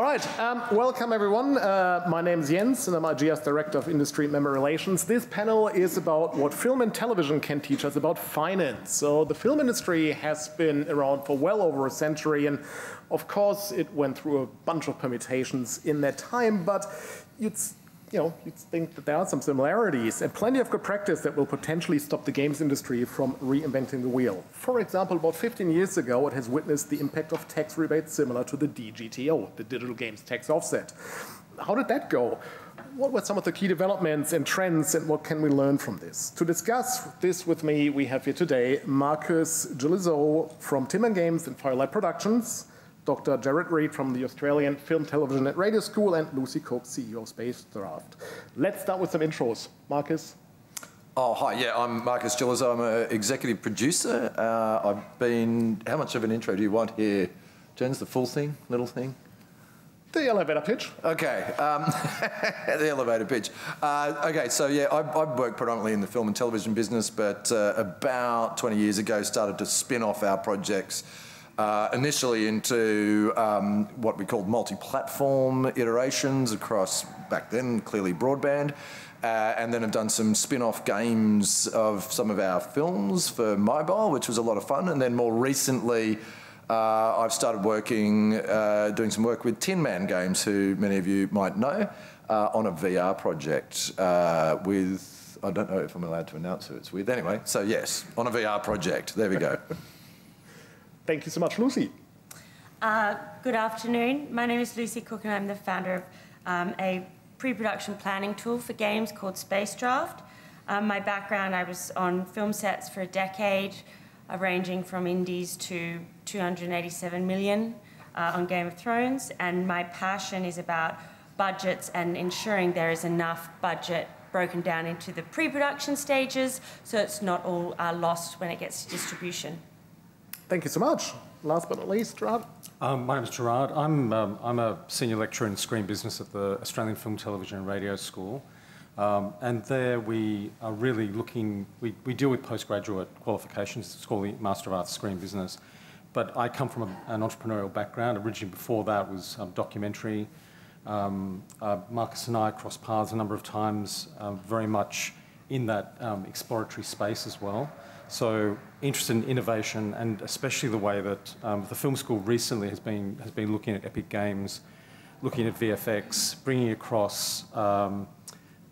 All right, um, welcome everyone. Uh, my name is Jens and I'm IGEA's Director of Industry Member Relations. This panel is about what film and television can teach us about finance. So the film industry has been around for well over a century and of course it went through a bunch of permutations in that time, but it's you know, you'd think that there are some similarities and plenty of good practice that will potentially stop the games industry from reinventing the wheel. For example, about 15 years ago, it has witnessed the impact of tax rebates similar to the DGTO, the Digital Games Tax Offset. How did that go? What were some of the key developments and trends, and what can we learn from this? To discuss this with me, we have here today Marcus Gillezeau from Tin Games and Firelight Productions, Dr. Gerard Reed from the Australian Film, Television and Radio School, and Lucy Cooke, CEO of SpaceDraft. Let's start with some intros. Marcus? Oh, hi. Yeah, I'm Marcus Gillezeau. I'm an executive producer. Uh, I've been, how much of an intro do you want here? Jens, the full thing, little thing? The elevator pitch. Okay, um, the elevator pitch. Uh, okay, so yeah, I, I work predominantly in the film and television business, but uh, about 20 years ago started to spin off our projects uh, initially into um, what we called multi-platform iterations across, back then, clearly broadband. Uh, and then have done some spin-off games of some of our films for mobile, which was a lot of fun. And then more recently, uh, I've started working, uh, doing some work with Tin Man Games, who many of you might know, uh, on a VR project with, I don't know if I'm allowed to announce who it's with. Anyway, so yes, on a VR project. There we go. Thank you so much, Lucy. Uh, good afternoon. My name is Lucy Cooke, and I'm the founder of um, a pre production planning tool for games called SpaceDraft. Um, my background I was on film sets for a decade, uh, ranging from indies to 287 million uh, on Game of Thrones, and my passion is about budgets and ensuring there is enough budget broken down into the pre production stages so it's not all uh, lost when it gets to distribution. Thank you so much. Last but not least, Gerard. Um, my name is Gerard. I'm, um, I'm a senior lecturer in screen business at the Australian Film, Television and Radio School. Um, and there we are really looking, we, we deal with postgraduate qualifications. It's called the Master of Arts Screen Business. But I come from a, an entrepreneurial background. Originally before that was um, documentary. Um, uh, Marcus and I crossed paths a number of times, um, very much in that exploratory space as well. So interested in innovation and especially the way that um, the film school recently has been, has been looking at Epic Games, looking at VFX, bringing across um,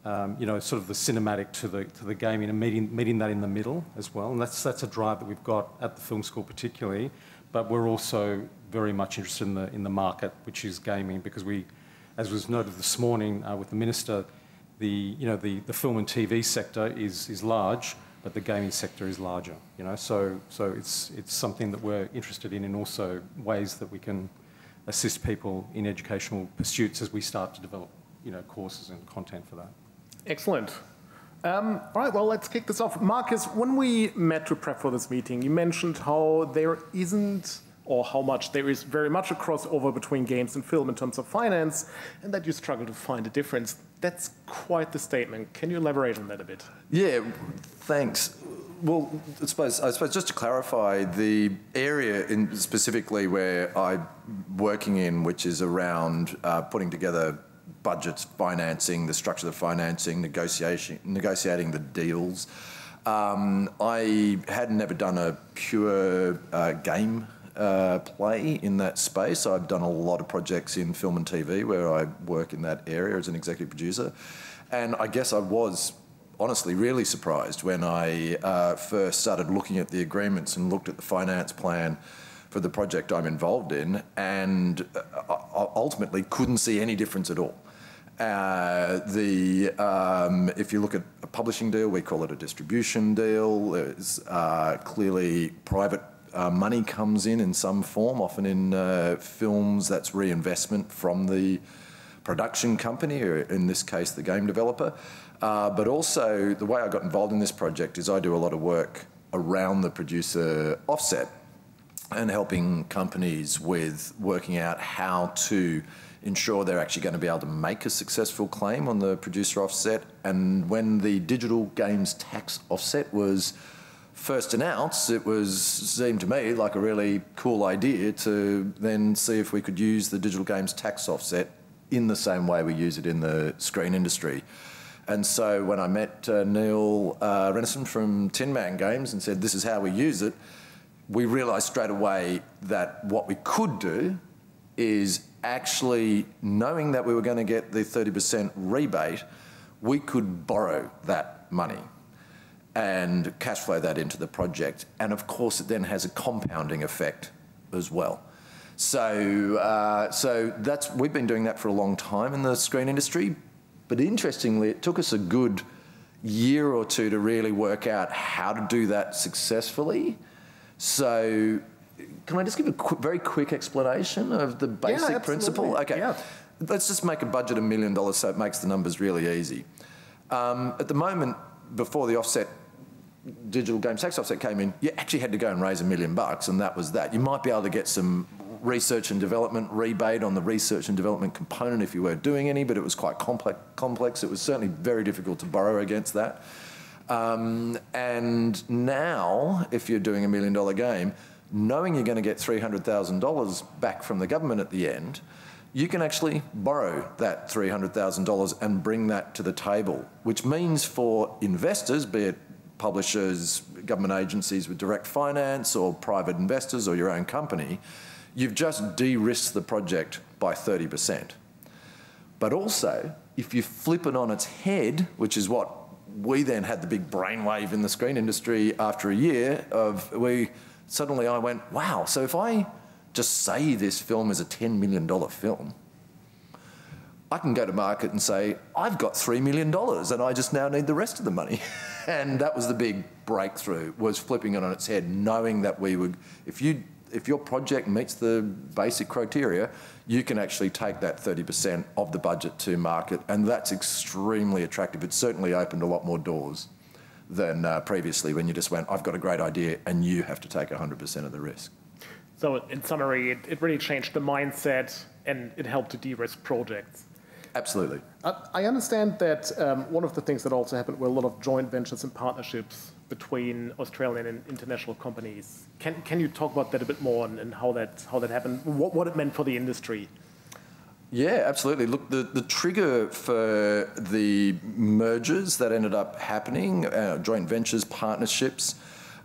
um, you know, sort of the cinematic to the, to the gaming and meeting, meeting that in the middle as well. And that's, that's a drive that we've got at the film school particularly, but we're also very much interested in the, in the market, which is gaming, because we, as was noted this morning uh, with the Minister, the, you know, the, the film and TV sector is, is large, but the gaming sector is larger. You know, so so it's it's something that we're interested in, and also ways that we can assist people in educational pursuits as we start to develop, you know, courses and content for that. Excellent. Um, all right, well, let's kick this off. Marcus, when we met to prep for this meeting, you mentioned how there isn't or how much there is very much a crossover between games and film in terms of finance, and that you struggle to find a difference. That's quite the statement. Can you elaborate on that a bit? Yeah, thanks. Well, I suppose, I suppose just to clarify, the area in specifically where I'm working in, which is around uh, putting together budgets, financing, the structure of the financing, negotiation, negotiating the deals. Um, I had never done a pure uh, game uh, play in that space. I've done a lot of projects in film and TV where I work in that area as an executive producer. And I guess I was honestly really surprised when I uh, first started looking at the agreements and looked at the finance plan for the project I'm involved in and uh, ultimately couldn't see any difference at all. Uh, the um, if you look at a publishing deal, we call it a distribution deal. There's uh, clearly private uh, money comes in in some form, often in uh, films, that's reinvestment from the production company, or in this case, the game developer. Uh, but also, the way I got involved in this project is I do a lot of work around the producer offset and helping companies with working out how to ensure they're actually going to be able to make a successful claim on the producer offset. And when the digital games tax offset was first announced, it was seemed to me like a really cool idea to then see if we could use the digital games tax offset in the same way we use it in the screen industry. And so when I met uh, Neil uh, Rennison from Tin Man Games and said, this is how we use it, we realised straight away that what we could do is actually knowing that we were going to get the 30% rebate, we could borrow that money and cash flow that into the project. And of course, it then has a compounding effect as well. So, uh, so that's we've been doing that for a long time in the screen industry. But interestingly, it took us a good year or two to really work out how to do that successfully. So, can I just give a qu very quick explanation of the basic yeah, principle? Okay, yeah. let's just make a budget a million dollars so it makes the numbers really easy. Um, at the moment, before the offset digital game tax offset came in, you actually had to go and raise a million bucks, and that was that. You might be able to get some research and development rebate on the research and development component if you were doing any, but it was quite complex. complex. It was certainly very difficult to borrow against that. Um, and now, if you're doing a million dollar game, knowing you're going to get $300,000 back from the government at the end, you can actually borrow that $300,000 and bring that to the table, which means for investors, be it publishers, government agencies with direct finance or private investors or your own company, you've just de-risked the project by 30%. But also, if you flip it on its head, which is what we then had the big brainwave in the screen industry after a year of we suddenly I went, wow, so if I just say this film is a $10 million film, I can go to market and say, I've got $3 million and I just now need the rest of the money. and that was the big breakthrough, was flipping it on its head, knowing that we would, if you if your project meets the basic criteria, you can actually take that 30% of the budget to market, and that's extremely attractive. It certainly opened a lot more doors than uh, previously when you just went, I've got a great idea, and you have to take 100% of the risk. So, in summary, it, it really changed the mindset and it helped to de risk projects. Absolutely. I understand that um, one of the things that also happened were a lot of joint ventures and partnerships between Australian and international companies. Can, can you talk about that a bit more and, and how, that, how that happened, what, what it meant for the industry? Yeah, absolutely. Look, the, the trigger for the mergers that ended up happening, uh, joint ventures, partnerships,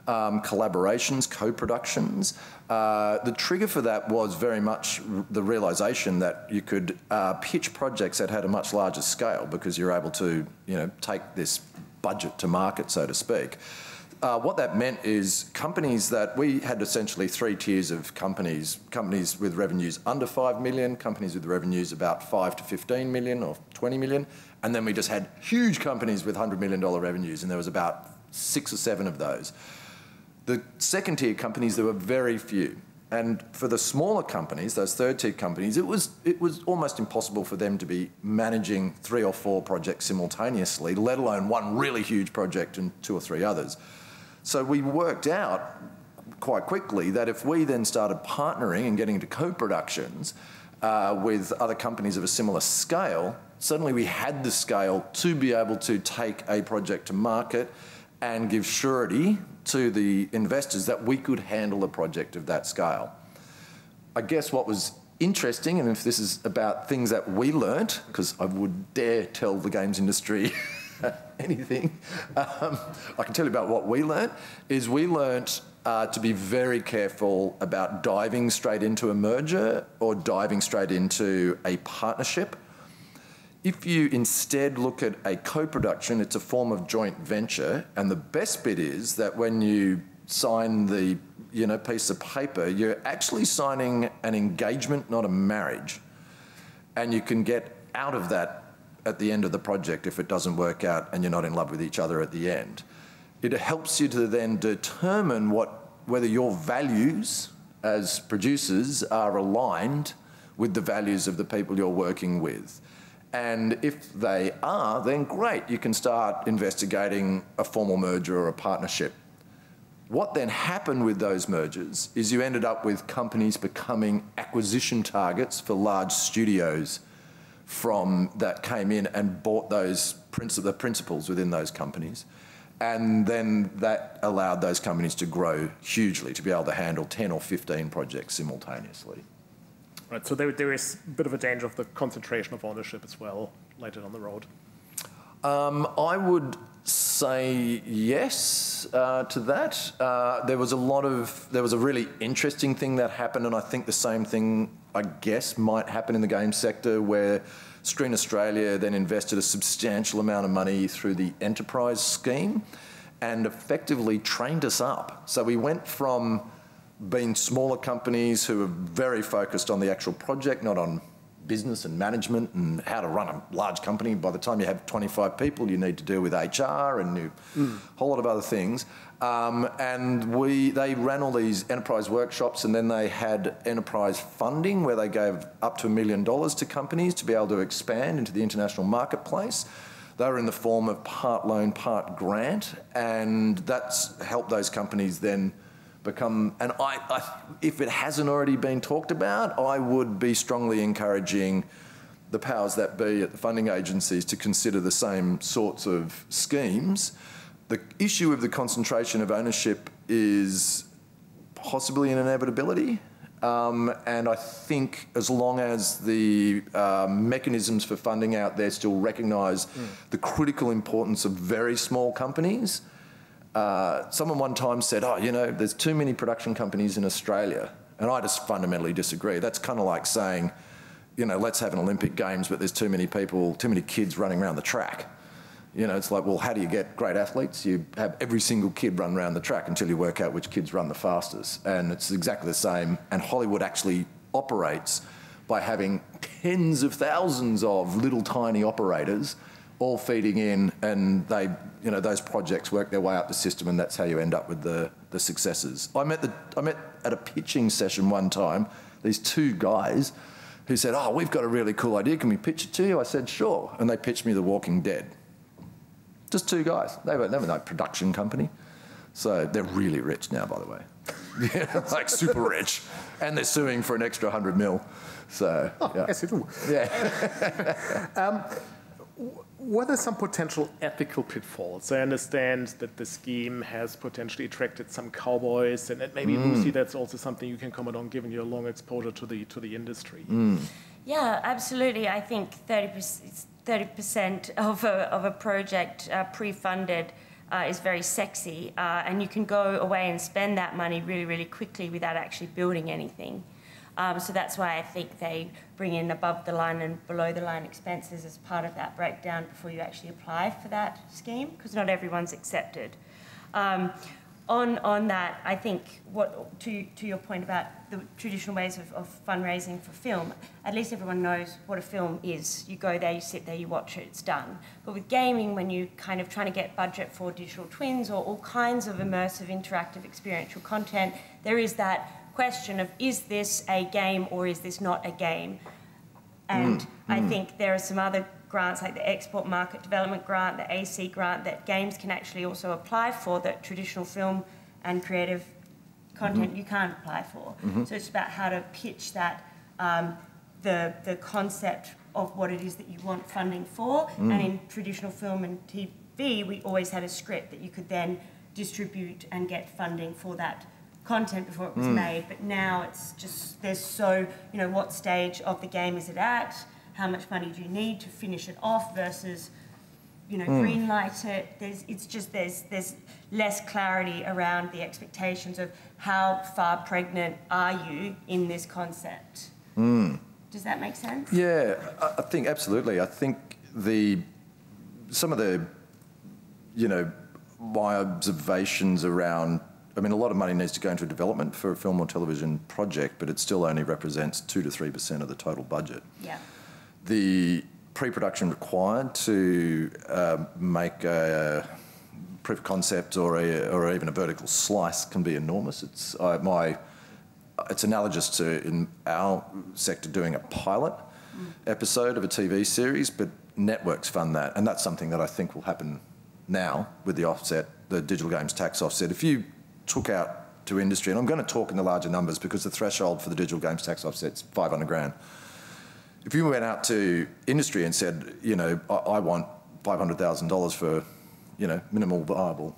um, collaborations, co-productions. Uh, the trigger for that was very much the realization that you could uh, pitch projects that had a much larger scale because you're able to, you know, take this budget to market, so to speak. Uh, what that meant is companies that we had essentially three tiers of companies companies with revenues under 5 million, companies with revenues about 5 to 15 million or 20 million, and then we just had huge companies with $100 million revenues, and there was about six or seven of those. The second tier companies, there were very few. And for the smaller companies, those third tier companies, it was, it was almost impossible for them to be managing three or four projects simultaneously, let alone one really huge project and two or three others. So we worked out quite quickly that if we then started partnering and getting into co-productions uh, with other companies of a similar scale, suddenly we had the scale to be able to take a project to market and give surety to the investors that we could handle a project of that scale. I guess what was interesting, and if this is about things that we learnt, because I would dare tell the games industry anything, um, I can tell you about what we learnt, is we learnt uh, to be very careful about diving straight into a merger or diving straight into a partnership if you instead look at a co-production, it's a form of joint venture, and the best bit is that when you sign the you know piece of paper, you're actually signing an engagement, not a marriage, and you can get out of that at the end of the project if it doesn't work out and you're not in love with each other at the end. It helps you to then determine what whether your values as producers are aligned with the values of the people you're working with. And if they are, then great, you can start investigating a formal merger or a partnership. What then happened with those mergers is you ended up with companies becoming acquisition targets for large studios from that came in and bought those princi the principals within those companies. And then that allowed those companies to grow hugely, to be able to handle 10 or 15 projects simultaneously. Right, so there, there is a bit of a danger of the concentration of ownership as well later down the road. Um, I would say yes uh, to that. Uh, there was a lot of, there was a really interesting thing that happened, and I think the same thing, I guess, might happen in the game sector where Screen Australia then invested a substantial amount of money through the enterprise scheme and effectively trained us up. So we went from being smaller companies who are very focused on the actual project, not on business and management and how to run a large company. By the time you have 25 people, you need to deal with HR and a mm. whole lot of other things. Um, and we, they ran all these enterprise workshops and then they had enterprise funding where they gave up to a million dollars to companies to be able to expand into the international marketplace. They were in the form of part loan, part grant, and that's helped those companies then become, and I, I, if it hasn't already been talked about, I would be strongly encouraging the powers that be at the funding agencies to consider the same sorts of schemes. The issue of the concentration of ownership is possibly an inevitability. Um, and I think as long as the uh, mechanisms for funding out there still recognise mm. the critical importance of very small companies, uh, someone one time said, oh, you know, there's too many production companies in Australia. And I just fundamentally disagree. That's kind of like saying, you know, let's have an Olympic Games, but there's too many people, too many kids running around the track. You know, it's like, well, how do you get great athletes? You have every single kid run around the track until you work out which kids run the fastest. And it's exactly the same. And Hollywood actually operates by having tens of thousands of little tiny operators all feeding in, and they, you know, those projects work their way up the system, and that's how you end up with the, the successes. I met, the, I met at a pitching session one time these two guys who said, "Oh, we've got a really cool idea. Can we pitch it to you?" I said, "Sure," and they pitched me The Walking Dead. Just two guys. They were, they were no production company, so they're really rich now, by the way. yeah, like super rich, and they're suing for an extra hundred mil. So, oh, yeah. yes, Yeah. um, were there some potential ethical pitfalls? I understand that the scheme has potentially attracted some cowboys, and maybe mm. Lucy, that's also something you can comment on, given your long exposure to the to the industry. Mm. Yeah, absolutely. I think thirty percent of a of a project uh, pre-funded. Uh, is very sexy, uh, and you can go away and spend that money really, really quickly without actually building anything. Um, so that's why I think they bring in above the line and below the line expenses as part of that breakdown before you actually apply for that scheme, because not everyone's accepted. Um, on, on that, I think what to, to your point about the traditional ways of, of fundraising for film, at least everyone knows what a film is. You go there, you sit there, you watch it, it's done. But with gaming, when you're kind of trying to get budget for digital twins or all kinds of immersive, interactive, experiential content, there is that question of is this a game or is this not a game? And mm, I mm. think there are some other grants like the Export Market Development Grant, the AC grant that games can actually also apply for that traditional film and creative content mm-hmm. you can't apply for. Mm-hmm. So it's about how to pitch that, um, the, the concept of what it is that you want funding for. Mm. And in traditional film and TV, we always had a script that you could then distribute and get funding for that content before it was mm. made, but now it's just there's so you know what stage of the game is it at? How much money do you need to finish it off versus you know mm. green light it? There's it's just there's there's less clarity around the expectations of how far pregnant are you in this concept. Mm. Does that make sense? Yeah, I think absolutely. I think the some of the you know my observations around I mean, a lot of money needs to go into development for a film or television project, but it still only represents 2 to 3% of the total budget. Yeah. The pre production required to uh, make a proof of concept or, a, or even a vertical slice can be enormous. It's, uh, my, it's analogous to, in our sector, doing a pilot mm. episode of a TV series, but networks fund that. And that's something that I think will happen now with the offset, the digital games tax offset. If you took out to industry, and I'm going to talk in the larger numbers because the threshold for the digital games tax offset is 500 grand. If you went out to industry and said, you know, I, I want $500,000 for you know, minimal viable,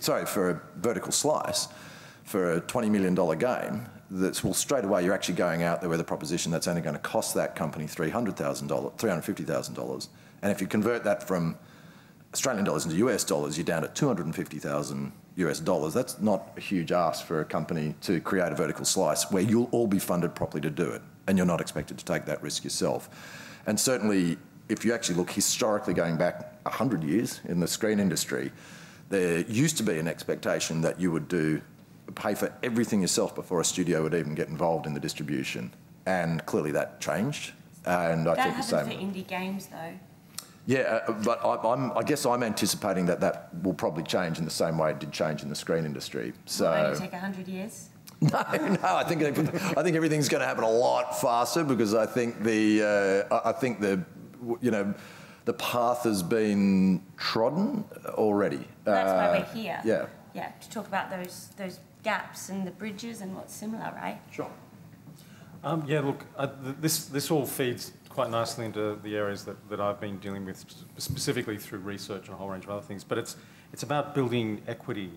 sorry, for a vertical slice, for a $20 million game, that's, well, straight away you're actually going out there with a proposition that's only going to cost that company $300,000, $350,000. And if you convert that from Australian dollars into US dollars, you're down to 250,000 US dollars. That's not a huge ask for a company to create a vertical slice where you'll all be funded properly to do it, and you're not expected to take that risk yourself. And certainly, if you actually look historically going back 100 years in the screen industry, there used to be an expectation that you would do pay for everything yourself before a studio would even get involved in the distribution. And clearly that changed. And I that think the same. That happened for indie games, though. Yeah, uh, but I, I'm, I guess I'm anticipating that that will probably change in the same way it did change in the screen industry. So Will only take 100 years. no, no, I think I think everything's going to happen a lot faster because I think the uh, I I think the you know the path has been trodden already. That's why Uh, we're here. Yeah. Yeah, to talk about those those gaps and the bridges and what's similar, right? Sure. Um, yeah, look, uh, th- this, this all feeds quite nicely into the areas that, that I've been dealing with, specifically through research and a whole range of other things. But it's, it's about building equity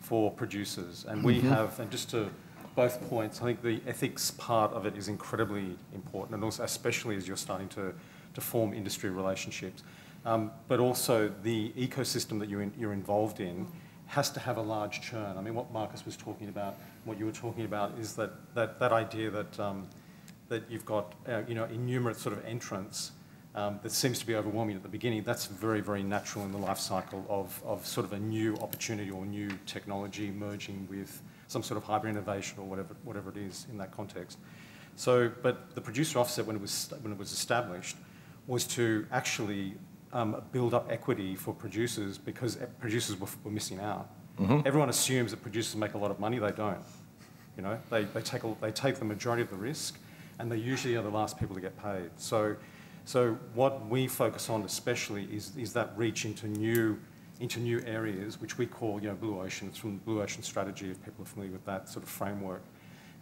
for producers. And we have, and just to both points, I think the ethics part of it is incredibly important, and also especially as you're starting to, to form industry relationships. Um, but also the ecosystem that you're, in, you're involved in has to have a large churn. I mean, what Marcus was talking about, what you were talking about, is that, that, that idea that, um, that you've got, uh, you know, innumerate sort of entrants um, that seems to be overwhelming at the beginning. That's very, very natural in the life cycle of, of sort of a new opportunity or new technology merging with some sort of hybrid innovation or whatever, whatever it is in that context. So, but the producer offset, when it was, when it was established, was to actually um, build up equity for producers because producers were, were missing out. Everyone assumes that producers make a lot of money. They don't. You know, they, they, take a, they take the majority of the risk, and they usually are the last people to get paid. So, so what we focus on especially is, is that reach into new, into new areas, which we call you know, blue ocean. It's from the blue ocean strategy, if people are familiar with that sort of framework.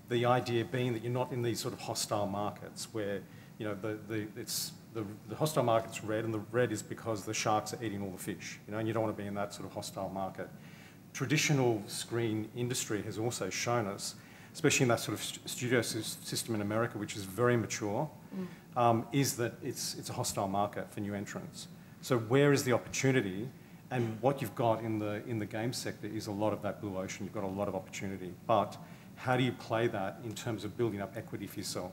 The idea being that you're not in these sort of hostile markets where you know the, the, it's, the, the hostile market's red, and the red is because the sharks are eating all the fish. You know, and you don't want to be in that sort of hostile market traditional screen industry has also shown us, especially in that sort of st- studio system in America, which is very mature, um, is that it's, it's a hostile market for new entrants. So where is the opportunity? And what you've got in the, in the game sector is a lot of that blue ocean. You've got a lot of opportunity. But how do you play that in terms of building up equity for yourself?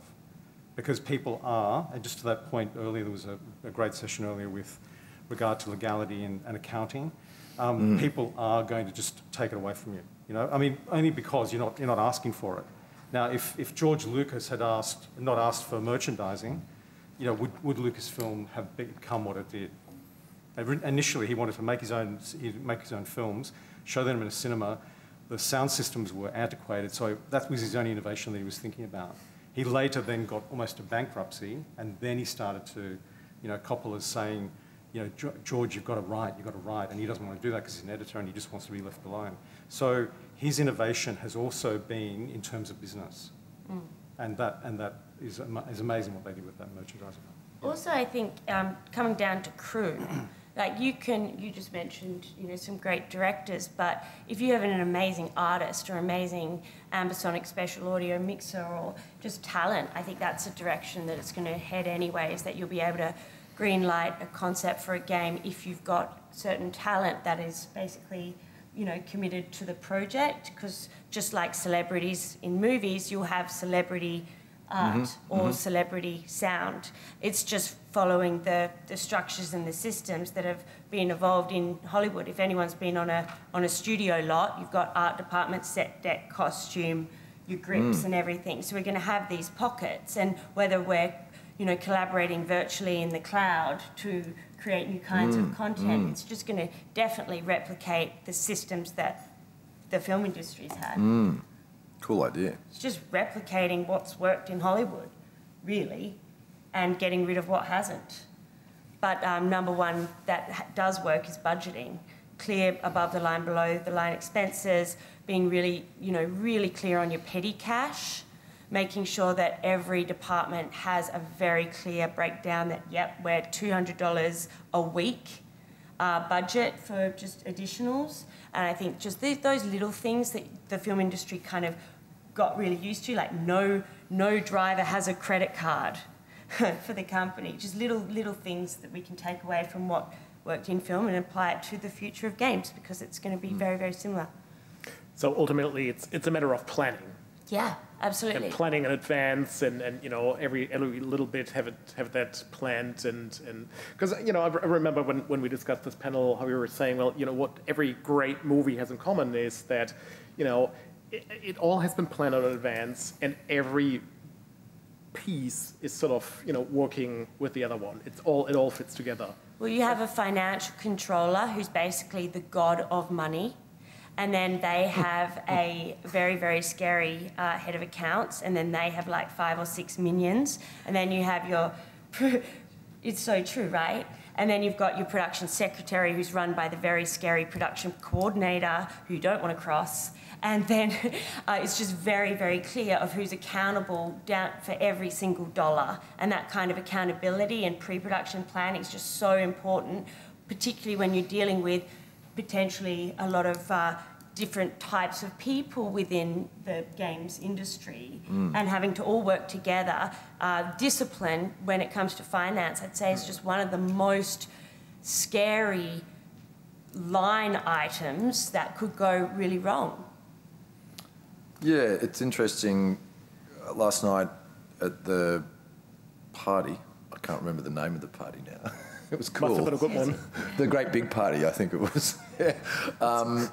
Because people are, and just to that point earlier, there was a, a great session earlier with regard to legality and, and accounting um, people are going to just take it away from you. You know, I mean, only because you're not you're not asking for it. Now, if, if George Lucas had asked not asked for merchandising, you know, would, would Lucasfilm have become what it did? Initially, he wanted to make his own he'd make his own films, show them in a cinema. The sound systems were antiquated, so that was his only innovation that he was thinking about. He later then got almost to bankruptcy, and then he started to, you know, Coppola's saying, you know, George, you've got to write, you've got to write. And he doesn't want to do that because he's an editor and he just wants to be left alone. So his innovation has also been in terms of business. Mm. And that, and that is, is amazing what they did with that merchandising. Also, I think um, coming down to crew, like you can, you just mentioned, you know, some great directors, but if you have an amazing artist or amazing ambisonic special audio mixer or just talent, I think that's a direction that it's going to head anyways, that you'll be able to green light a concept for a game if you've got certain talent that is basically you know committed to the project because just like celebrities in movies you'll have celebrity art mm-hmm. or mm-hmm. celebrity sound it's just following the, the structures and the systems that have been evolved in Hollywood if anyone's been on a on a studio lot you've got art department set deck costume your grips mm. and everything so we're going to have these pockets and whether we're you know, collaborating virtually in the cloud to create new kinds mm, of content. Mm. It's just going to definitely replicate the systems that the film industry's had. Mm. Cool idea. It's just replicating what's worked in Hollywood, really, and getting rid of what hasn't. But um, number one that does work is budgeting. Clear above the line, below the line expenses, being really, you know, really clear on your petty cash making sure that every department has a very clear breakdown that, yep, we're $200 a week uh, budget for just additionals. And I think just th- those little things that the film industry kind of got really used to, like no no driver has a credit card for the company. Just little little things that we can take away from what worked in film and apply it to the future of games because it's going to be very very similar. So ultimately, it's it's a matter of planning Yeah, absolutely. and planning in advance, and, and you know every every little bit have it have that planned, and and because you know I, I remember when when we discussed this panel how we were saying well you know what every great movie has in common is that you know it, it all has been planned out in advance, and every piece is sort of you know working with the other one. It's all it all fits together. Well, you have a financial controller who's basically the god of money. And then they have a very, very scary uh, head of accounts. And then they have like five or six minions. And then you have your. it's so true, right? And then you've got your production secretary who's run by the very scary production coordinator who you don't want to cross. And then uh, it's just very, very clear of who's accountable down for every single dollar. And that kind of accountability and pre production planning is just so important, particularly when you're dealing with potentially a lot of uh, different types of people within the games industry and having to all work together. Uh, discipline, when it comes to finance, I'd say is just one of the most scary line items that could go really wrong. Yeah, it's interesting. Uh, Last night at the party, I can't remember the name of the party now. it was cool. Must have been a good one. the great big party, I think it was. um,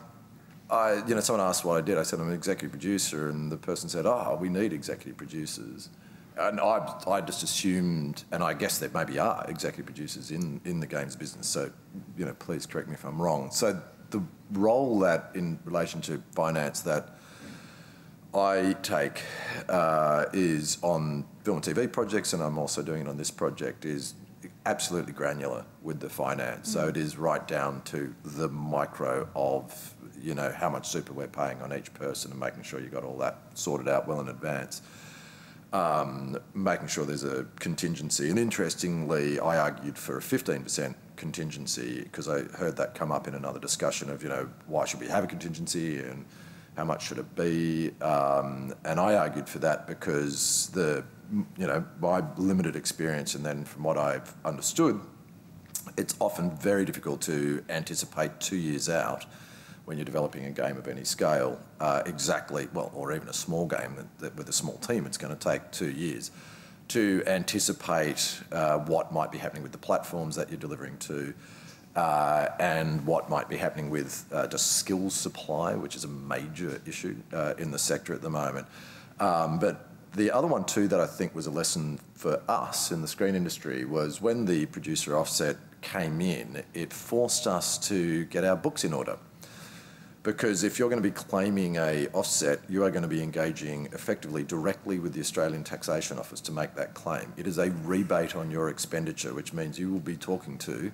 I, you know, someone asked what I did. I said I'm an executive producer, and the person said, "Oh, we need executive producers." And I, I just assumed, and I guess there maybe are executive producers in, in the games business. So, you know, please correct me if I'm wrong. So, the role that in relation to finance that I take uh, is on film and TV projects, and I'm also doing it on this project, is absolutely granular with the finance. So it is right down to the micro of, you know, how much super we're paying on each person and making sure you got all that sorted out well in advance. Um, making sure there's a contingency. And interestingly, I argued for a 15% contingency because I heard that come up in another discussion of, you know, why should we have a contingency and how much should it be? Um, and I argued for that because the, you know, my limited experience and then from what I've understood, it's often very difficult to anticipate two years out when you're developing a game of any scale uh, exactly, well, or even a small game that, that with a small team, it's going to take two years to anticipate uh, what might be happening with the platforms that you're delivering to uh, and what might be happening with uh, just skills supply, which is a major issue uh, in the sector at the moment. Um, but the other one too that I think was a lesson for us in the screen industry was when the producer offset came in, it forced us to get our books in order. Because if you're going to be claiming a offset, you are going to be engaging effectively directly with the Australian Taxation Office to make that claim. It is a rebate on your expenditure, which means you will be talking to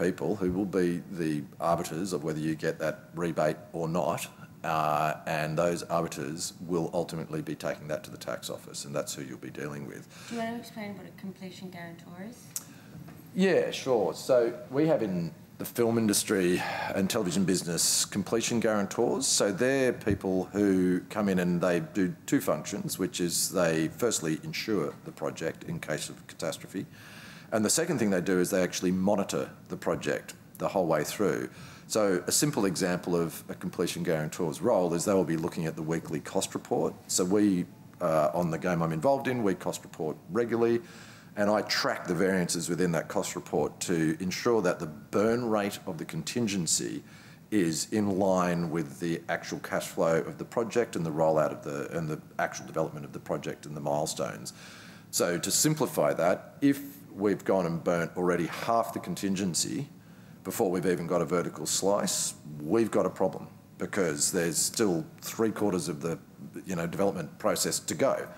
people who will be the arbiters of whether you get that rebate or not. Uh, and those arbiters will ultimately be taking that to the tax office, and that's who you'll be dealing with. Do you want to explain what a completion guarantor is? Yeah, sure. So we have in the film industry and television business completion guarantors. So they're people who come in and they do two functions, which is they firstly insure the project in case of catastrophe. And the second thing they do is they actually monitor the project the whole way through. So a simple example of a completion guarantor's role is they will be looking at the weekly cost report. So we, uh, on the game I'm involved in, we cost report regularly and I track the variances within that cost report to ensure that the burn rate of the contingency is in line with the actual cash flow of the project and the rollout of the and the actual development of the project and the milestones. So to simplify that, if we've gone and burnt already half the contingency before we've even got a vertical slice, we've got a problem because there's still three quarters of the you know development process to go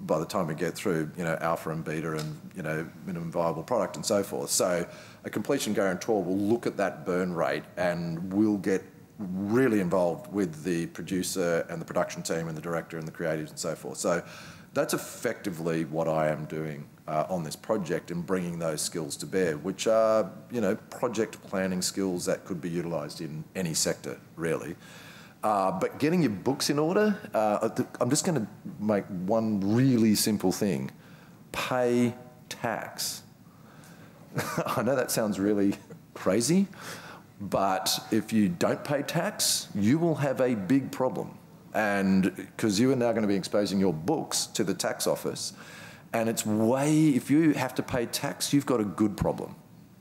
by the time we get through, you know, alpha and beta and, you know, minimum viable product and so forth. So a completion guarantor will look at that burn rate and will get really involved with the producer and the production team and the director and the creatives and so forth. So That's effectively what I am doing uh, on this project and bringing those skills to bear, which are, you know, project planning skills that could be utilised in any sector, really. Uh, but getting your books in order, uh, I'm just going to make one really simple thing pay tax. I know that sounds really crazy, but if you don't pay tax, you will have a big problem. And because you are now going to be exposing your books to the tax office, and it's way, if you have to pay tax, you've got a good problem,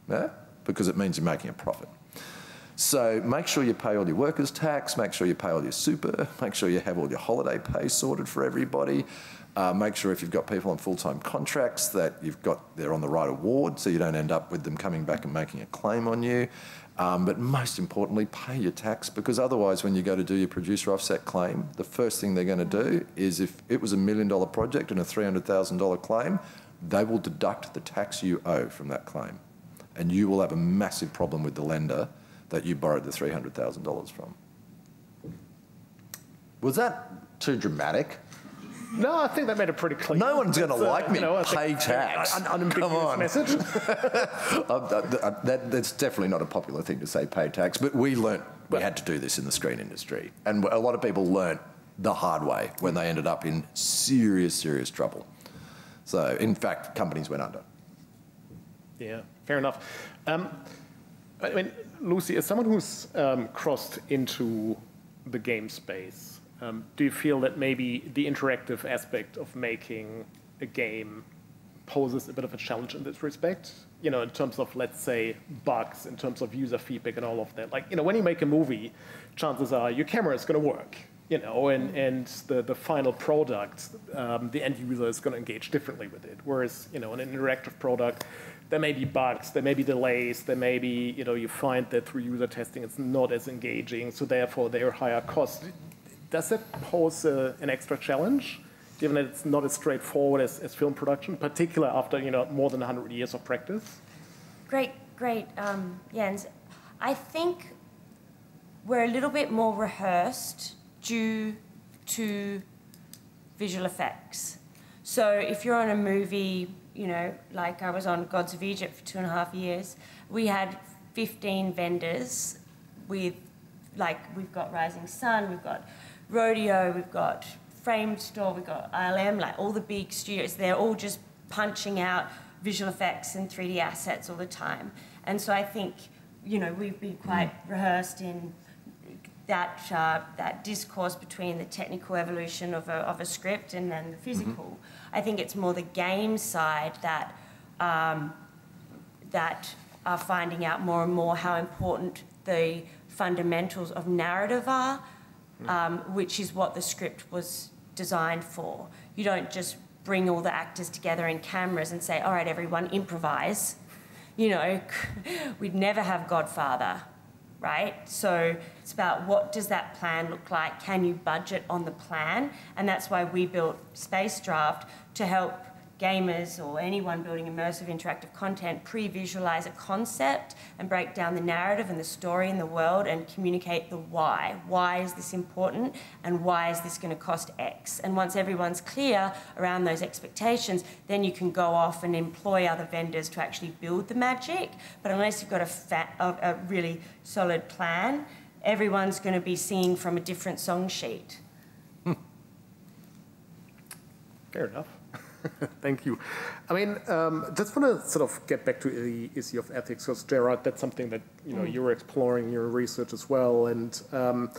yeah? because it means you're making a profit. So make sure you pay all your workers' tax, make sure you pay all your super, make sure you have all your holiday pay sorted for everybody. Uh, make sure if you've got people on full-time contracts that you've got they're on the right award so you don't end up with them coming back and making a claim on you. Um, but most importantly, pay your tax because otherwise when you go to do your producer offset claim, the first thing they're going to do is if it was a million dollar project and a $300,000 claim, they will deduct the tax you owe from that claim. And you will have a massive problem with the lender that you borrowed the $300,000 from. Was that too dramatic? No, I think that made it pretty clear. No one's going to uh, like me. You know, Pay tax. Unambiguous Come on. message. that, that, that's definitely not a popular thing to say. Pay tax, but we learnt we had to do this in the screen industry, and a lot of people learnt the hard way when they ended up in serious, serious trouble. So, in fact, companies went under. Yeah, fair enough. Um, I mean, Lucy, as someone who's um, crossed into the game space, um, do you feel that maybe the interactive aspect of making a game poses a bit of a challenge in this respect? You know, in terms of, let's say, bugs, in terms of user feedback and all of that. Like, you know, when you make a movie, chances are your camera is going to work, you know, and, and the, the final product, um, the end user is going to engage differently with it. Whereas, you know, an interactive product, there may be bugs, there may be delays, there may be, you know, you find that through user testing it's not as engaging, so therefore they're higher cost. Does that pose uh, an extra challenge, given that it's not as straightforward as, as film production, particularly after, you know, more than 100 years of practice? Great, great, um, Jens. I think we're a little bit more rehearsed due to visual effects. So if you're on a movie you know, like I was on Gods of Egypt for two and a half years, we had 15 vendors with, like, we've got Rising Sun, we've got Rodeo, we've got Framestore, we've got ILM, like all the big studios, they're all just punching out visual effects and 3D assets all the time. And so I think, you know, we've been quite mm. rehearsed in that, uh, that discourse between the technical evolution of a, of a script and then the physical. Mm-hmm. I think it's more the game side that, um, that are finding out more and more how important the fundamentals of narrative are, mm. um, which is what the script was designed for. You don't just bring all the actors together in cameras and say, all right, everyone, improvise. You know, we'd never have Godfather right? So it's about what does that plan look like? Can you budget on the plan? And that's why we built SpaceDraft to help gamers or anyone building immersive interactive content pre-visualize a concept and break down the narrative and the story in the world and communicate the why. Why is this important and why is this going to cost X? And once everyone's clear around those expectations, then you can go off and employ other vendors to actually build the magic. But unless you've got a, fat, a, a really solid plan, everyone's going to be singing from a different song sheet. Hmm. Fair enough. Thank you. I mean, um, just want to sort of get back to the issue of ethics, because Gerard, that's something that you know mm. you're exploring in your research as well, and um,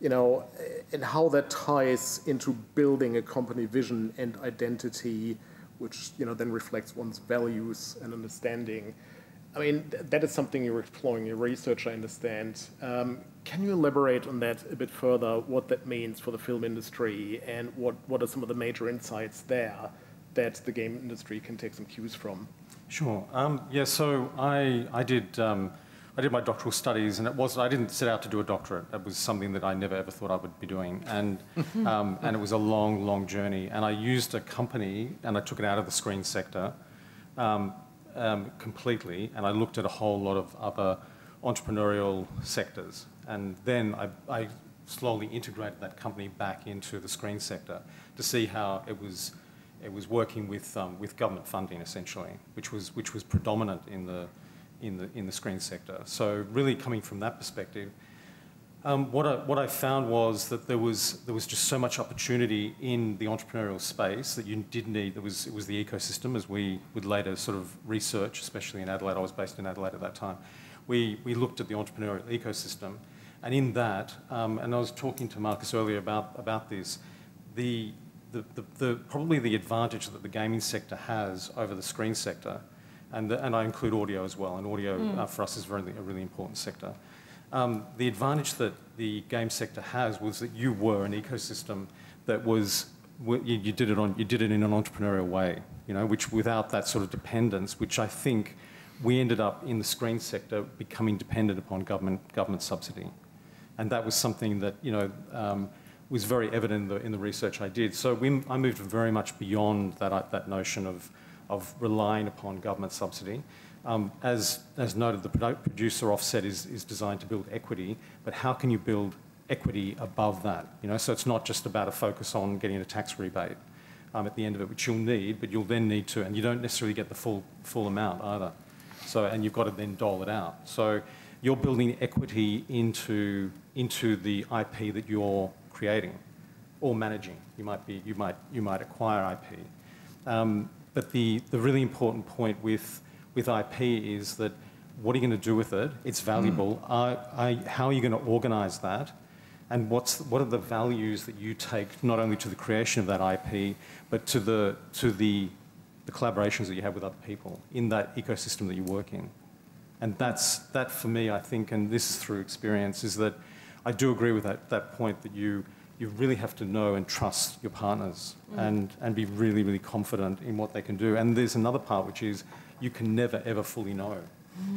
you know, and how that ties into building a company vision and identity, which you know then reflects one's values and understanding. I mean, th that is something you're exploring in your research, I understand. Um, can you elaborate on that a bit further, what that means for the film industry, and what, what are some of the major insights there? That the game industry can take some cues from? Sure. Um, yeah. So I I did. Um, I did my doctoral studies, and it was I didn't set out to do a doctorate. That was something that I never ever thought I would be doing, and um, and it was a long, long journey. And I used a company, and I took it out of the screen sector um, um, completely, and I looked at a whole lot of other entrepreneurial sectors, and then I, I slowly integrated that company back into the screen sector to see how it was It was working with, um, with government funding essentially, which was, which was predominant in the, in, the, in the screen sector. So really coming from that perspective, um, what, I, what I found was that there was, there was just so much opportunity in the entrepreneurial space that you did need, there was, it was the ecosystem as we would later sort of research, especially in Adelaide, I was based in Adelaide at that time. We, we looked at the entrepreneurial ecosystem and in that, um, and I was talking to Marcus earlier about, about this, the, the, the, the, probably the advantage that the gaming sector has over the screen sector, and, the, and I include audio as well, and audio mm. uh, for us is really, a really important sector. Um, the advantage that the game sector has was that you were an ecosystem that was you, you, did it on you did it in an entrepreneurial way, you know, which without that sort of dependence, which I think we ended up in the screen sector becoming dependent upon government government subsidy, and that was something that you know. Um, was very evident in the, in the research I did. So we, I moved very much beyond that, that notion of, of relying upon government subsidy. Um, as, as noted, the producer offset is, is designed to build equity, but how can you build equity above that? You know, so it's not just about a focus on getting a tax rebate um, at the end of it, which you'll need, but you'll then need to, and you don't necessarily get the full, full amount either. So, and you've got to then dole it out. So you're building equity into, into the IP that you're creating or managing. You might, be, you might, you might acquire IP. Um, but the, the really important point with, with IP is that what are you going to do with it? It's valuable. Mm. I, I, how are you going to organise that? And what's, what are the values that you take not only to the creation of that IP, but to the, to the, the collaborations that you have with other people in that ecosystem that you work in? And that's, that for me, I think, and this is through experience, is that I do agree with that, that point that you, you really have to know and trust your partners mm. and, and be really, really confident in what they can do. And there's another part, which is you can never, ever fully know.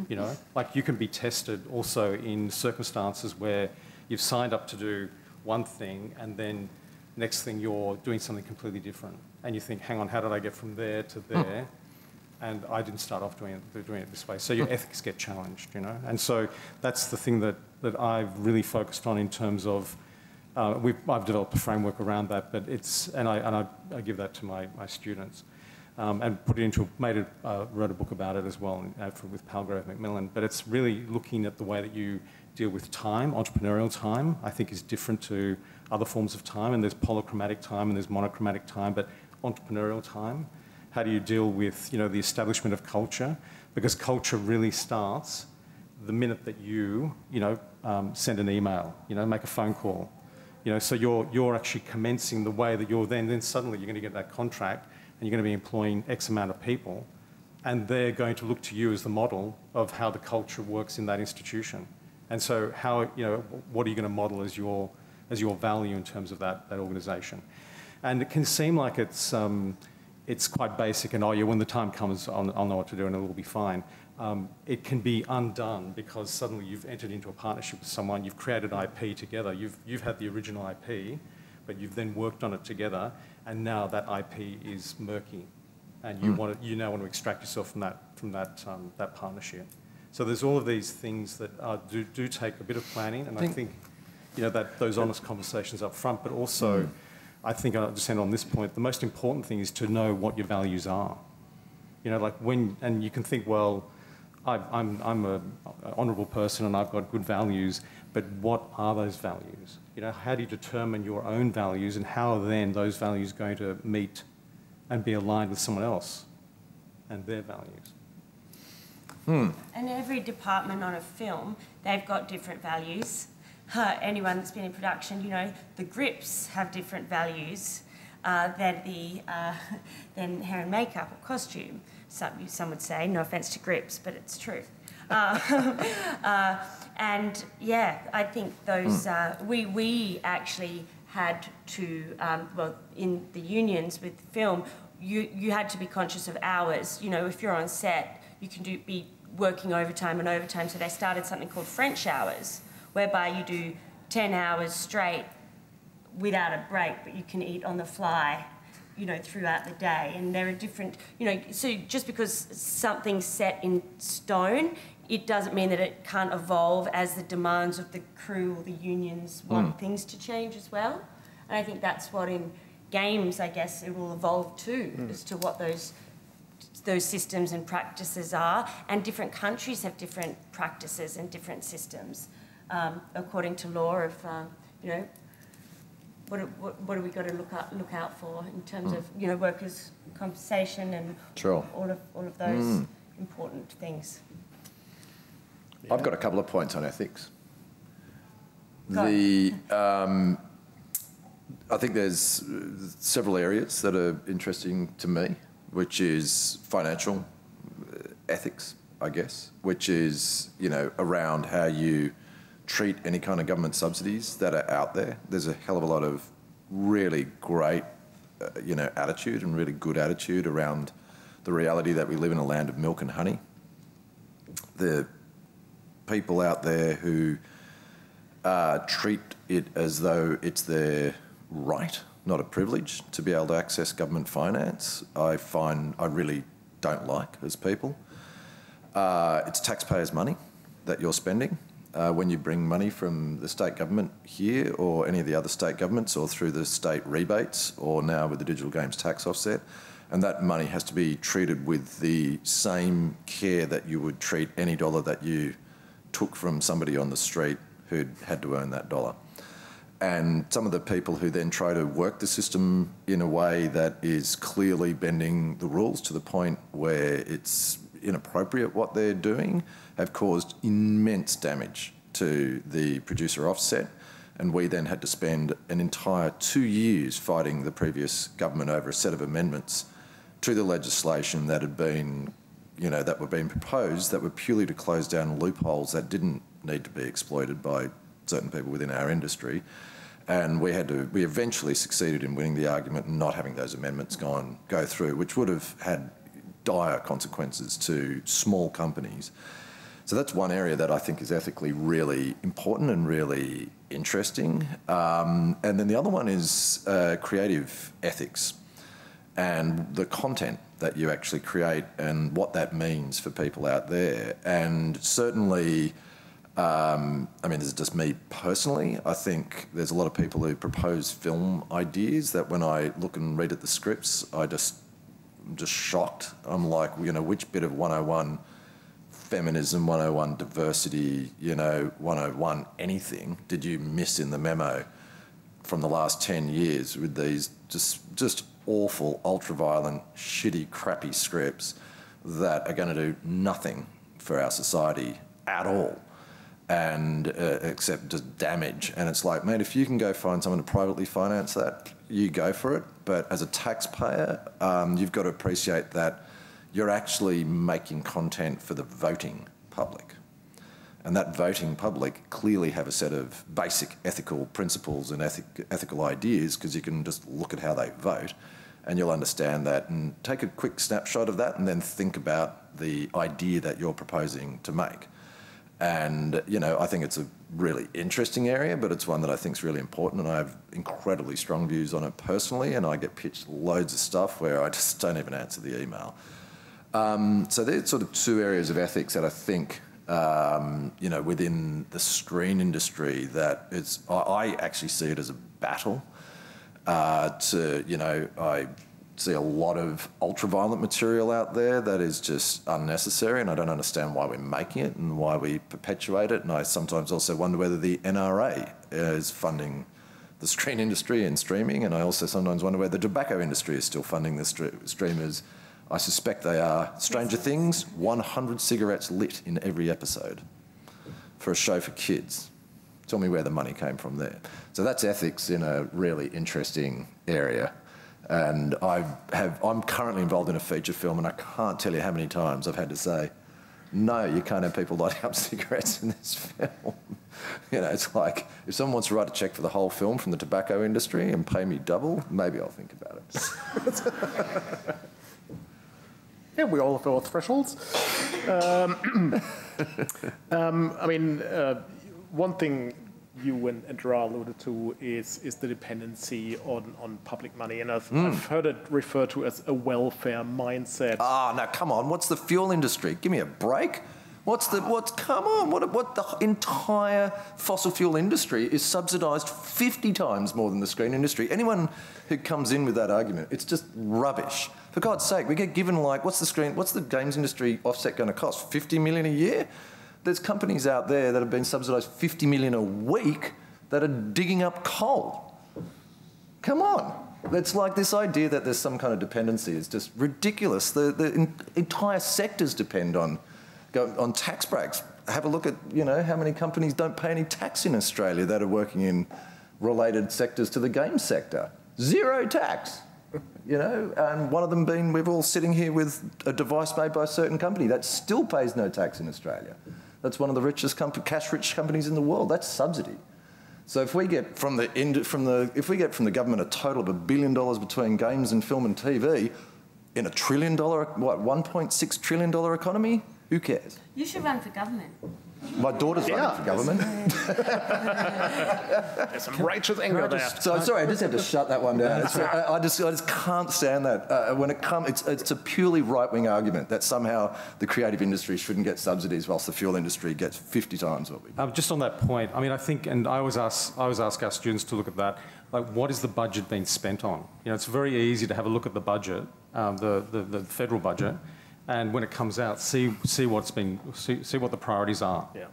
You know, like you can be tested also in circumstances where you've signed up to do one thing and then next thing you're doing something completely different. And you think, hang on, how did I get from there to there? And I didn't start off doing it, doing it this way. So your ethics get challenged, you know. And so that's the thing that, that I've really focused on in terms of, uh, I've developed a framework around that, but it's, and I, and I, I give that to my, my students. Um, and put it into, made it, uh, wrote a book about it as well uh, for, with Palgrave Macmillan. But it's really looking at the way that you deal with time, entrepreneurial time, I think is different to other forms of time. And there's polychromatic time and there's monochromatic time, but entrepreneurial time how do you deal with you know, the establishment of culture? Because culture really starts the minute that you, you know, um, send an email, you know, make a phone call. You know, so you're, you're actually commencing the way that you're then, then suddenly you're going to get that contract and you're going to be employing X amount of people and they're going to look to you as the model of how the culture works in that institution. And so how, you know, what are you going to model as your, as your value in terms of that, that organisation? And it can seem like it's, um, it's quite basic and, oh yeah, when the time comes, I'll, I'll know what to do and it will be fine. Um, it can be undone because suddenly you've entered into a partnership with someone, you've created IP together, you've, you've had the original IP, but you've then worked on it together, and now that IP is murky, and you, mm. want to, you now want to extract yourself from that, from that, um, that partnership. So there's all of these things that are, do, do take a bit of planning, and I think, I think you know, that those honest conversations up front, but also mm. I think I'll just end on this point. The most important thing is to know what your values are. You know, like when, and you can think, well, I, I'm, I'm an honourable person and I've got good values, but what are those values? You know, how do you determine your own values and how are then those values going to meet and be aligned with someone else and their values? Hmm. And every department on a film, they've got different values uh, anyone that's been in production, you know, the grips have different values uh, than the uh, than hair and makeup or costume. Some some would say, no offence to grips, but it's true. Uh, uh, and yeah, I think those mm. we we actually had to um, well in the unions with film, you you had to be conscious of hours. You know, if you're on set, you can do be working overtime and overtime. So they started something called French hours whereby you do 10 hours straight without a break, but you can eat on the fly, you know, throughout the day. And there are different, you know, so just because something's set in stone, it doesn't mean that it can't evolve as the demands of the crew or the unions want mm. things to change as well. And I think that's what in games, I guess it will evolve too Mm. as to what those those systems and practices are. And different countries have different practices and different systems um, according to law of um, you know what, what, what do we got to look out, look out for in terms of you know workers' compensation and Sure. all of all of those important things. I've got a couple of points on ethics. Go. The um, I think there's several areas that are interesting to me, which is financial uh, ethics, I guess, which is you know around how you treat any kind of government subsidies that are out there. There's a hell of a lot of really great, uh, you know, attitude and really good attitude around the reality that we live in a land of milk and honey. The people out there who uh, treat it as though it's their right, not a privilege, to be able to access government finance, I find I really don't like as people. Uh, it's taxpayers' money that you're spending. Uh, when you bring money from the state government here or any of the other state governments or through the state rebates or now with the digital games tax offset, and that money has to be treated with the same care that you would treat any dollar that you took from somebody on the street who'd had to earn that dollar. And some of the people who then try to work the system in a way that is clearly bending the rules to the point where it's inappropriate what they're doing have caused immense damage to the producer offset. And we then had to spend an entire two years fighting the previous government over a set of amendments to the legislation that had been, you know, that were being proposed that were purely to close down loopholes that didn't need to be exploited by certain people within our industry. And we had to, we eventually succeeded in winning the argument and not having those amendments gone, go through, which would have had dire consequences to small companies. So that's one area that I think is ethically really important and really interesting. Um, and then the other one is uh, creative ethics and the content that you actually create and what that means for people out there. And certainly, um, I mean, this is just me personally. I think there's a lot of people who propose film ideas that when I look and read at the scripts, I just, I'm just shocked. I'm like, you know, which bit of 101 feminism, 101 diversity, you know, 101 anything did you miss in the memo from the last 10 years with these just, just awful, ultra-violent, shitty, crappy scripts that are going to do nothing for our society at all and uh, except just damage. And it's like, mate, if you can go find someone to privately finance that, you go for it. But as a taxpayer, um, you've got to appreciate that you're actually making content for the voting public. And that voting public clearly have a set of basic ethical principles and ethic, ethical ideas because you can just look at how they vote and you'll understand that and take a quick snapshot of that and then think about the idea that you're proposing to make. And, you know, I think it's a really interesting area, but it's one that I think is really important. And I have incredibly strong views on it personally. And I get pitched loads of stuff where I just don't even answer the email. Um, so there's sort of two areas of ethics that I think, um, you know, within the screen industry that it's, I, I actually see it as a battle. Uh, to, you know, I see a lot of ultra-violent material out there that is just unnecessary, and I don't understand why we're making it and why we perpetuate it. And I sometimes also wonder whether the NRA is funding the screen industry and streaming, and I also sometimes wonder whether the tobacco industry is still funding the stre- streamers. I suspect they are. Stranger Things, 100 cigarettes lit in every episode for a show for kids. Tell me where the money came from there. So that's ethics in a really interesting area. And I have, I'm currently involved in a feature film, and I can't tell you how many times I've had to say, no, you can't have people lighting up cigarettes in this film. you know, it's like if someone wants to write a check for the whole film from the tobacco industry and pay me double, maybe I'll think about it. Yeah, we all have our thresholds. Um, um, I mean, uh, one thing you and, and Gerard alluded to is is the dependency on, on public money, and I've, I've heard it referred to as a welfare mindset. Ah, now come on, what's the fuel industry? Give me a break. What's the, what's, come on, what, what the entire fossil fuel industry is subsidised 50 times more than the screen industry. Anyone who comes in with that argument, it's just rubbish. For God's sake, we get given like, what's the screen, what's the games industry offset going to cost? 50 million a year? There's companies out there that have been subsidised 50 million a week that are digging up coal. Come on. It's like this idea that there's some kind of dependency is just ridiculous. The, the entire sectors depend on, go, on tax breaks. Have a look at, you know, how many companies don't pay any tax in Australia that are working in related sectors to the game sector. Zero tax. You know, and one of them being we're all sitting here with a device made by a certain company that still pays no tax in Australia. That's one of the richest, cash-rich companies in the world. That's subsidy. So if we get from the, from the, if we get from the government a total of a billion dollars between games and film and TV, in a trillion dollar, what, 1.6 trillion dollar economy, who cares? You should run for government. My daughter's yeah. running for government. There's some righteous anger there. So sorry, I just had to shut that one down. I, I, just, I just can't stand that. Uh, when it comes, it's, it's a purely right-wing argument that somehow the creative industry shouldn't get subsidies whilst the fuel industry gets 50 times what we. Um, just on that point, I mean, I think, and I always ask, I always ask our students to look at that. Like, what is the budget being spent on? You know, it's very easy to have a look at the budget, um, the, the, the federal budget and when it comes out, see see what's been see, see what the priorities are. Yeah.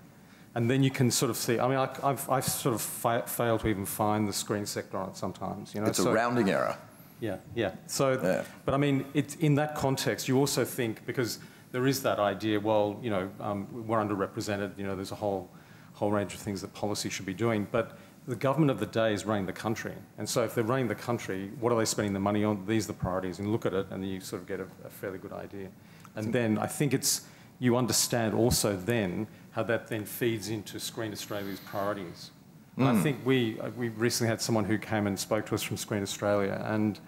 And then you can sort of see. I mean, I, have I've sort of fa failed to even find the screen sector on it sometimes. You know, it's so, a rounding error. Yeah, yeah. So, yeah. but I mean, it's in that context. You also think because there is that idea. Well, you know, um, we're underrepresented. You know, there's a whole whole range of things that policy should be doing, but the government of the day is running the country. And so if they're running the country, what are they spending the money on? These are the priorities. And look at it, and you sort of get a, a fairly good idea. And then I think it's, you understand also then how that then feeds into Screen Australia's priorities. Mm. I hmm. think we, uh, we recently had someone who came and spoke to us from Screen Australia, and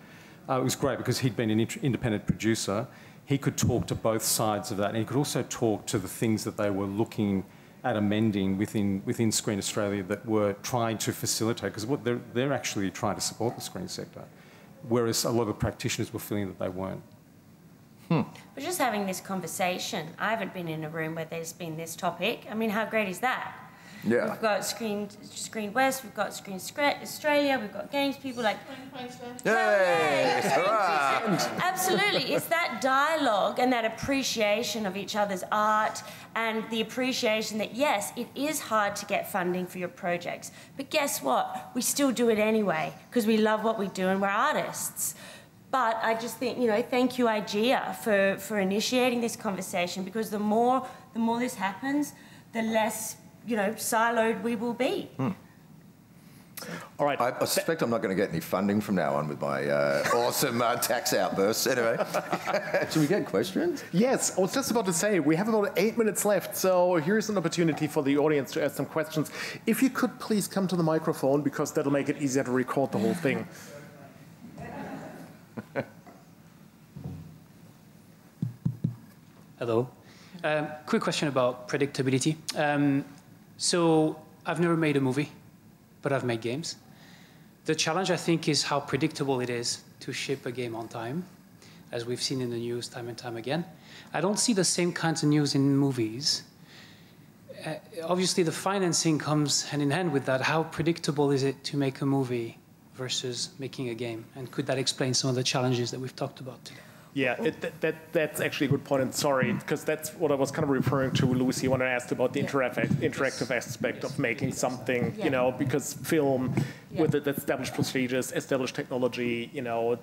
uh, it was great because he'd been an independent producer. He could talk to both sides of that, and he could also talk to the things that they were looking at amending within, within Screen Australia that were trying to facilitate, because what they're, they're actually trying to support the screen sector, whereas a lot of practitioners were feeling that they weren't. Hmm. We're just having this conversation. I haven't been in a room where there's been this topic. I mean, how great is that? Yeah. We've got Screen Screen West, we've got Screen Australia, we've got games people like. Yay! Absolutely. It's that dialogue and that appreciation of each other's art and the appreciation that, yes, it is hard to get funding for your projects. But guess what? We still do it anyway because we love what we do and we're artists. But I just think, you know, thank you, IGEA, for, for initiating this conversation because the more, the more this happens, the less, you know, siloed we will be. Hmm. All right. I, I suspect I'm not going to get any funding from now on with my uh, awesome uh, tax outbursts. Anyway, should we get questions? Yes, I was just about to say, we have about eight minutes left, so here's an opportunity for the audience to ask some questions. If you could please come to the microphone, because that'll make it easier to record the whole thing. Hello. Um, quick question about predictability. Um, so I've never made a movie, but I've made games. The challenge, I think, is how predictable it is to ship a game on time, as we've seen in the news time and time again. I don't see the same kinds of news in movies. Uh, obviously, the financing comes hand in hand with that. How predictable is it to make a movie versus making a game? And could that explain some of the challenges that we've talked about today? Yeah, it, that, that, that's actually a good point, and sorry, because that's what I was kind of referring to, Lucy, when I asked about the yeah. interactive, interactive aspect yes. of making something, yeah. you know, because film, yeah. with the established procedures, established technology, you know,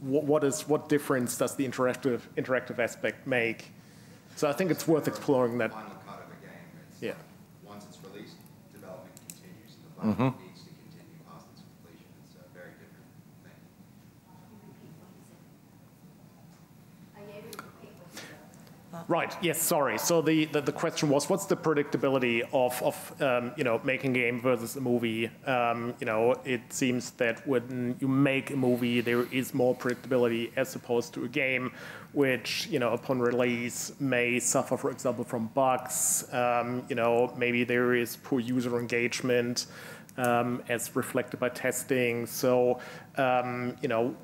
what, what is what difference does the interactive interactive aspect make? So I think it's worth exploring that. part of a yeah. Once it's released, development continues. The mm-hmm. Right. Yes. Sorry. So the, the, the, question was, what's the predictability of, of um, you know making a game versus a movie? Um, you know, it seems that when you make a movie, there is more predictability as opposed to a game, which you know upon release may suffer, for example, from bugs. Um, you know, maybe there is poor user engagement. Um, as reflected by testing. So, um, you know,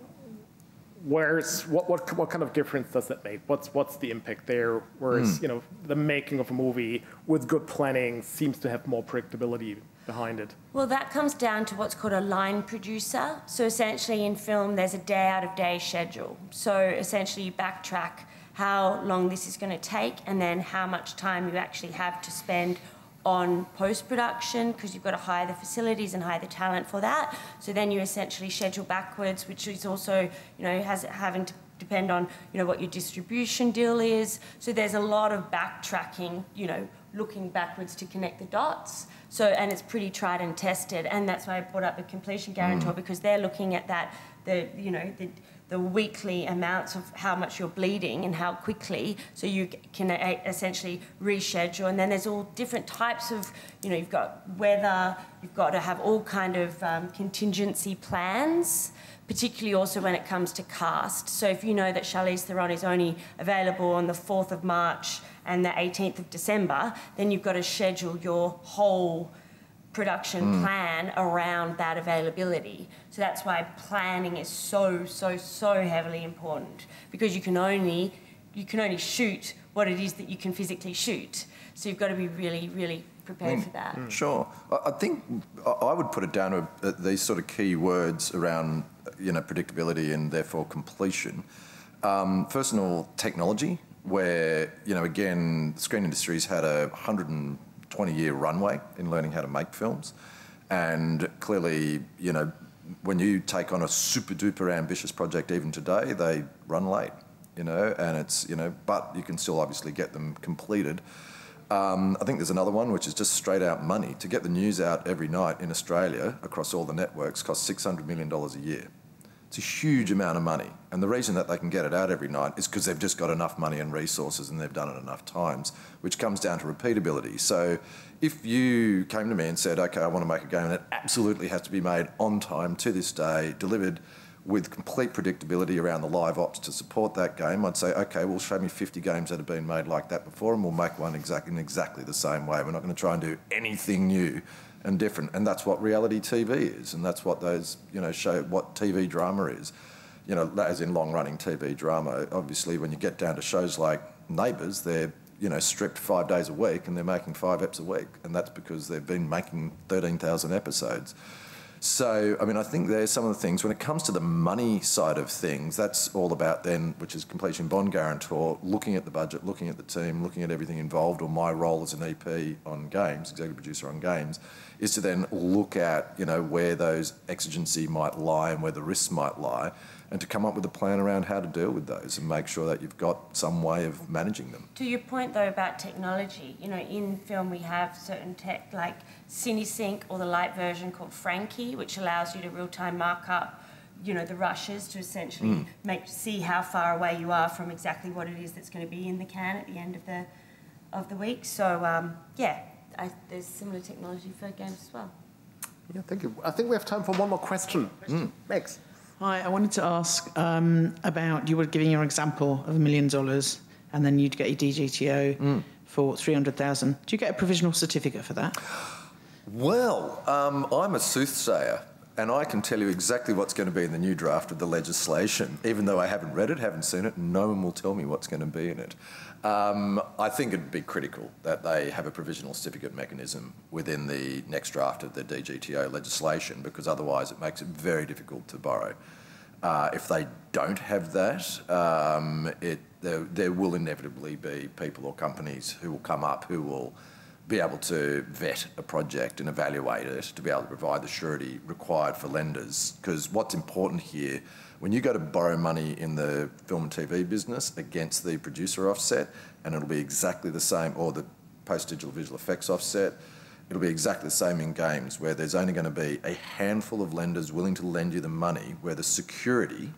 where's what, what what kind of difference does that make? What's what's the impact there? Whereas Hmm. you know the making of a movie with good planning seems to have more predictability behind it. Well, that comes down to what's called a line producer. So essentially, in film, there's a day out of day schedule. So essentially, you backtrack how long this is going to take and then how much time you actually have to spend on post production because you've got to hire the facilities and hire the talent for that. So then you essentially schedule backwards, which is also, you know, has having to depend on you know what your distribution deal is. So there's a lot of backtracking, you know, looking backwards to connect the dots. So and it's pretty tried and tested, and that's why I brought up the completion guarantor mm. because they're looking at that the you know the the weekly amounts of how much you're bleeding and how quickly, so you can essentially reschedule. And then there's all different types of, you know, you've got weather, you've got to have all kind of um, contingency plans particularly also when it comes to cast. So if you know that Charlize Theron is only available on the 4th of March and the 18th of December, then you've got to schedule your whole production plan around that availability. So that's why planning is so, so, so heavily important because you can only you can only shoot what it is that you can physically shoot. So you've got to be really, really prepared for that. Sure. I, think I- would put it down to uh, these sort of key words around, you know, predictability and therefore completion. Um, first of all, technology, where, you know, again, the screen industry's had a 120 year runway in learning how to make films. And clearly, you know, when you take on a super duper ambitious project even today, they run late, you know, and it's, you know, but you can still obviously get them completed. Um, I think there's another one which is just straight out money. To get the news out every night in Australia across all the networks costs $600 million a year. It's a huge amount of money. And the reason that they can get it out every night is because they've just got enough money and resources and they've done it enough times, which comes down to repeatability. So if you came to me and said, okay, I want to make a game and it absolutely has to be made on time to this day, delivered with complete predictability around the live ops to support that game, I'd say, okay, well, show me 50 games that have been made like that before, and we'll make one exact, in exactly the same way. We're not going to try and do anything new and different. And that's what reality TV is, and that's what those, you know, show what TV drama is. You know, as in long-running TV drama. Obviously, when you get down to shows like Neighbours, they're you know stripped five days a week, and they're making five eps a week, and that's because they've been making 13,000 episodes. So, I mean, I think there's some of the things. When it comes to the money side of things, that's all about then, which is completion bond guarantor, looking at the budget, looking at the team, looking at everything involved, or my role as an EP on games, executive producer on games, is to then look at, you know, where those exigency might lie and where the risks might lie, and to come up with a plan around how to deal with those and make sure that you've got some way of managing them. To your point though about technology, you know, in film we have certain tech like CineSync or the light version called Frankie, which allows you to real-time mark up, you know, the rushes to essentially make see how far away you are from exactly what it is that's going to be in the can at the end of the of the week. So um, yeah, I, there's similar technology for games as well. Yeah, thank you. I think we have time for one more question. Max. Hi, I wanted to ask um, about you were giving your example of a million dollars, and then you'd get your DGTO for three hundred thousand. Do you get a provisional certificate for that? Well, um, I'm a soothsayer, and I can tell you exactly what's going to be in the new draft of the legislation. Even though I haven't read it, haven't seen it, and no one will tell me what's going to be in it. Um, I think it'd be critical that they have a provisional certificate mechanism within the next draft of the DGTO legislation, because otherwise it makes it very difficult to borrow. Uh, if they don't have that, um, it, there, there will inevitably be people or companies who will come up who will be able to vet a project and evaluate it to be able to provide the surety required for lenders. Because what's important here, when you go to borrow money in the film and TV business against the producer offset, and it'll be exactly the same, or the post digital visual effects offset, it'll be exactly the same in games, where there's only going to be a handful of lenders willing to lend you the money where the security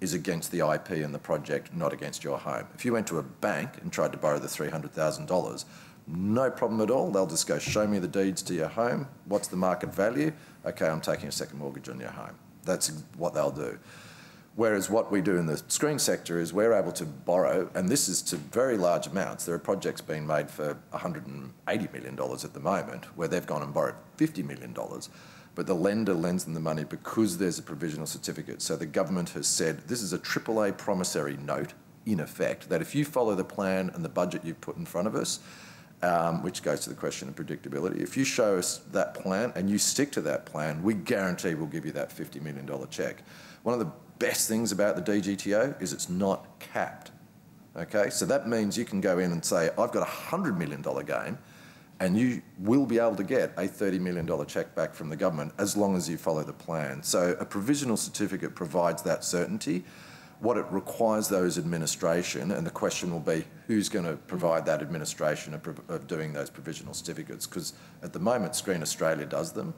is against the IP and the project, not against your home. If you went to a bank and tried to borrow the $300,000, no problem at all. They'll just go, show me the deeds to your home. What's the market value? Okay, I'm taking a second mortgage on your home. That's what they'll do. Whereas what we do in the screen sector is we're able to borrow, and this is to very large amounts. There are projects being made for $180 million at the moment where they've gone and borrowed $50 million. but the lender lends them the money because there's a provisional certificate. So the government has said this is a AAA promissory note, in effect, that if you follow the plan and the budget you've put in front of us, um, which goes to the question of predictability. If you show us that plan and you stick to that plan, we guarantee we'll give you that $50 million check. One of the best things about the DGTO is it's not capped. Okay, so that means you can go in and say, I've got a $100 million game, and you will be able to get a $30 million check back from the government as long as you follow the plan. So a provisional certificate provides that certainty. What it requires, though, is administration, and the question will be who's going to provide that administration of, of doing those provisional certificates? Because at the moment, Screen Australia does them.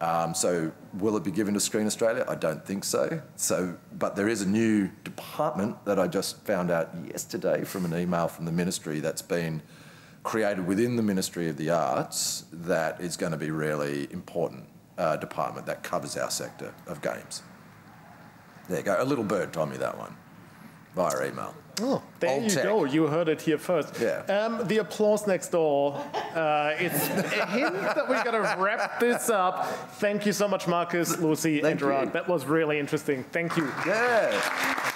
Um, so will it be given to Screen Australia? I don't think so. So, but there is a new department that I just found out yesterday from an email from the ministry that's been created within the Ministry of the Arts that is going to be really important uh, department that covers our sector of games. There you go. A little bird told me that one via email. Oh, there you tech. go. You heard it here first. Yeah. Um, the applause next door. Uh, it's a hint that we're going to wrap this up. Thank you so much, Marcus, Lucy, and Thank you. Gerard. That was really interesting. Thank you. Yeah.